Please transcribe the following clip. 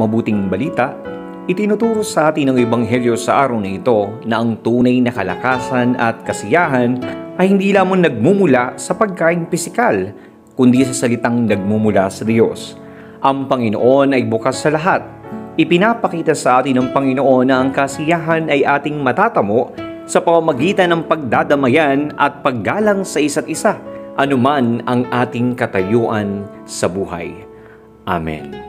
mabuting balita, itinuturo sa atin ng Ebanghelyo sa araw na ito na ang tunay na kalakasan at kasiyahan ay hindi lamang nagmumula sa pagkain pisikal, kundi sa salitang nagmumula sa Diyos. Ang Panginoon ay bukas sa lahat. Ipinapakita sa atin ng Panginoon na ang kasiyahan ay ating matatamo sa pamamagitan ng pagdadamayan at paggalang sa isa't isa, anuman ang ating katayuan sa buhay. Amen.